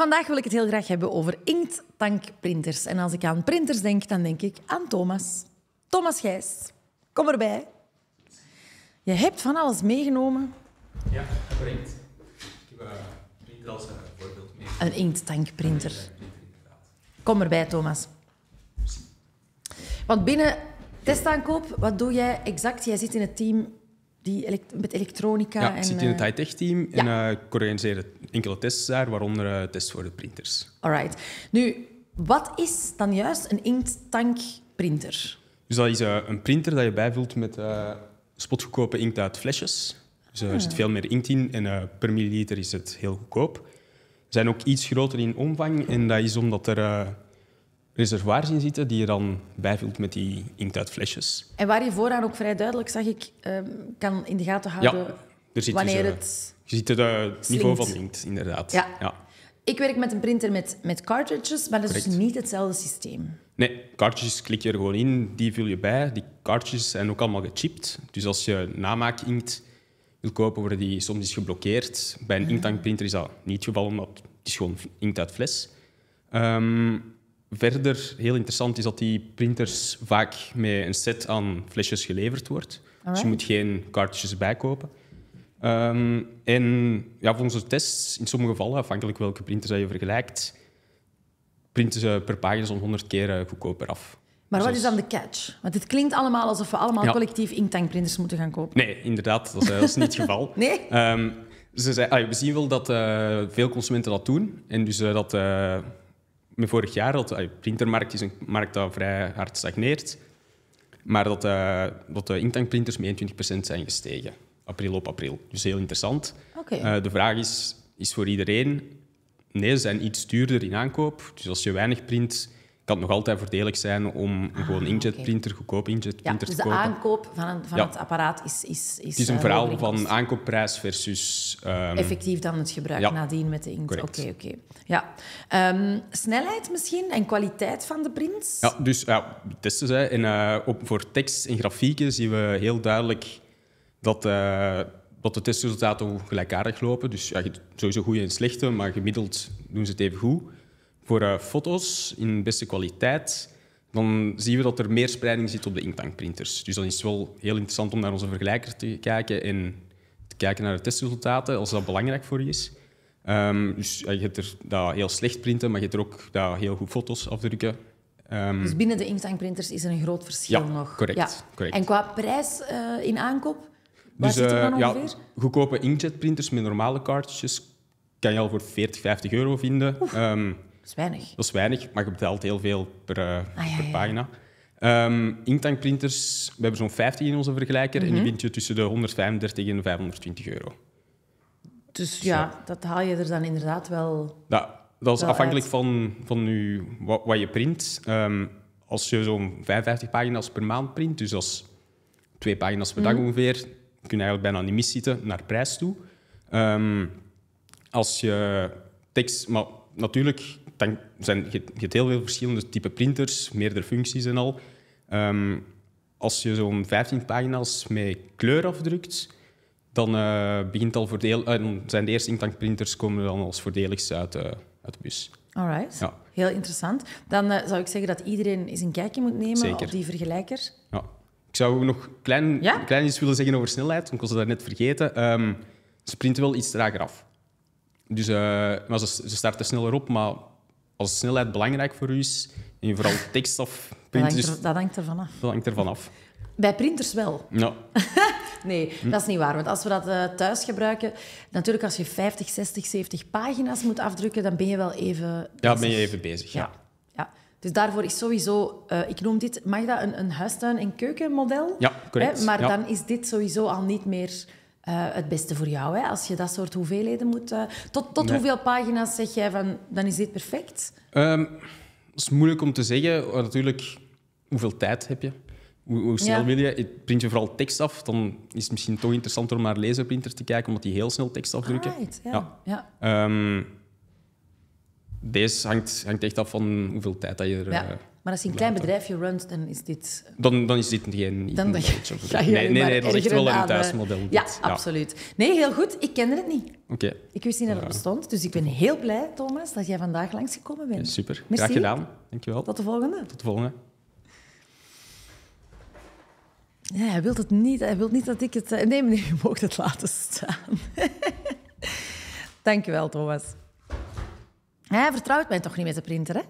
Vandaag wil ik het heel graag hebben over inkttankprinters. En als ik aan printers denk, dan denk ik aan Thomas. Thomas Gijs, kom erbij. Je hebt van alles meegenomen. Ja, correct. Ik heb uh, printer als uh, voorbeeld mee. Een inkttankprinter. Kom erbij, Thomas. Want binnen testaankoop, wat doe jij exact? Jij zit in het team die elekt met elektronica. Ja, en, ik zit in het eh, high-tech team en uh, ik organiseer enkele tests daar, waaronder uh, tests voor de printers. Alright. Nu, wat is dan juist een inkttankprinter? Dus dat is een printer dat je bijvult met spotgoedkope inkt uit flesjes. Dus er zit veel meer inkt in en per milliliter is het heel goedkoop. Ze zijn ook iets groter in omvang en dat is omdat er reservoirs in zitten die je dan bijvult met die inkt uit flesjes. En waar je vooraan ook vrij duidelijk, zag ik, um, kan in de gaten houden ja, er zit wanneer dus, het... Je ziet het uh, niveau van inkt, inderdaad. Ja. ja. Ik werk met een printer met, met cartridges, maar dat is dus niet hetzelfde systeem. Nee, cartridges klik je er gewoon in, die vul je bij. Die cartridges zijn ook allemaal gechipt. Dus als je namaakinkt wil kopen, worden die soms eens geblokkeerd. Bij een inktankprinter is dat niet het geval, omdat het is gewoon inkt uit fles. Um, verder, heel interessant, is dat die printers vaak met een set aan flesjes geleverd wordt. Dus je moet geen cartridges bijkopen. Um, en ja, voor onze tests, in sommige gevallen, afhankelijk welke printers dat je vergelijkt, printen ze per pagina zo'n 100 keer goedkoper af. Maar dus wat is dan de catch? Want het klinkt allemaal alsof we allemaal Ja. collectief inktankprinters moeten gaan kopen. Nee, inderdaad, dat is, dat is niet het geval. Nee? Um, ze zei, ah, we zien wel dat uh, veel consumenten dat doen. En dus uh, dat... Uh, met vorig jaar, dat de printermarkt is een markt dat vrij hard stagneert. Maar dat, uh, dat de inktankprinters met 21% zijn gestegen. April op april. Dus heel interessant. Okay. Uh, de vraag is, is voor iedereen... Nee, ze zijn iets duurder in aankoop. Dus als je weinig print, kan het nog altijd voordelig zijn om een gewoon Ah, inkjetprinter, okay. goedkope Ja, inkjetprinter dus te de kopen. aankoop van, een, van Ja. het apparaat is... is, is Het is een uh, verhaal van aankoopprijs versus... um, Effectief dan het gebruik Ja. nadien met de inkt. Oké, oké. Ja. Ehm, snelheid misschien en kwaliteit van de prints? Ja, dus ja, testen ze. En uh, op, voor tekst en grafieken zien we heel duidelijk dat, uh, dat de testresultaten gelijkaardig lopen. Dus ja, sowieso goede en slechte, maar gemiddeld doen ze het even goed. Voor uh, foto's in beste kwaliteit, dan zien we dat er meer spreiding zit op de inktankprinters. Dus dan is het wel heel interessant om naar onze vergelijker te kijken en te kijken naar de testresultaten, als dat belangrijk voor je is. Um, dus ja, je hebt er dat heel slecht printen, maar je hebt er ook dat heel goed foto's afdrukken. Um, Dus binnen de inktankprinters is er een groot verschil Ja, nog. correct, correct. En qua prijs uh, in aankoop? Waar dus, zit uh, dan ja, ongeveer? goedkope inkjetprinters met normale kaartjes kan je al voor 40, 50 euro vinden. Um, dat is weinig. Dat is weinig, maar je betaalt heel veel per, uh, ah, ja, per ja. pagina. Um, inktankprinters, we hebben zo'n 50 in onze vergelijker Mhm. en die vind je tussen de 135 en de 520 euro. Dus ja, dat haal je er dan inderdaad wel... Dat, dat is afhankelijk uit. van, van je, wat, wat je print. Um, als je zo'n 55 pagina's per maand print, dus als twee pagina's per dag Mhm. ongeveer, kun je eigenlijk bijna niet miszitten naar prijs toe. Um, als je tekst... Maar natuurlijk, dan zijn, je, je hebt heel veel verschillende type printers, meerdere functies en al. Um, als je zo'n 15 pagina's met kleur afdrukt, dan, uh, begint al voordeel, uh, dan zijn de eerste inktankprinters komen dan als voordeligst uit, uh, uit de bus. Alright, Ja. heel interessant. Dan zou ik zeggen dat iedereen eens een kijkje moet nemen Zeker. op die vergelijker. Ja. Ik zou nog klein, Ja? klein iets willen zeggen over snelheid, want ik was dat net vergeten. Um, ze printen wel iets trager af. Dus maar ze, ze starten sneller op, maar als snelheid belangrijk voor u is, en je vooral tekst Dat afprinten, hangt, dus er, dat hangt ervan af. dat hangt ervan af. Bij printers wel. Ja. Nee, Hm. dat is niet waar. Want als we dat uh, thuis gebruiken... Natuurlijk, als je 50, 60, 70 pagina's moet afdrukken, dan ben je wel even... ja, bezig. ben je even bezig. Ja. Ja. ja. Dus daarvoor is sowieso... Uh, ik noem dit... Mag dat een, een huistuin- en keukenmodel? Ja, correct. Hè? Maar Ja. dan is dit sowieso al niet meer... Uh, het beste voor jou, hè? als je dat soort hoeveelheden moet... Uh, tot tot Nee. hoeveel pagina's zeg jij van, dan is dit perfect? Um, het is moeilijk om te zeggen. Natuurlijk, hoeveel tijd heb je? Hoe, hoe snel Ja. wil je? Print je vooral tekst af, dan is het misschien toch interessanter om naar laserprinter te kijken, omdat die heel snel tekst afdrukken. Right, ja. Ja. ja. Um, deze hangt, hangt echt af van hoeveel tijd dat je er Ja. Eh, Maar als je een klein bedrijfje runt, dan is dit... Dan, dan is dit geen... Dan ga je nee, nee, dat is echt wel een aan, eh, thuismodel. Ja, dit. absoluut. Nee, heel goed. Ik kende het niet. Oké, Ik wist niet dat het bestond. Dus ik ben heel blij, Thomas, dat jij vandaag langsgekomen bent. super. Merci. Graag gedaan. Dankjewel. Tot de volgende. Tot de volgende. Ja, hij wil het niet. Hij wil niet dat ik het... Nee, meneer, je mag het laten staan. Dankjewel, Thomas. Hij vertrouwt mij toch niet met de printer, hè?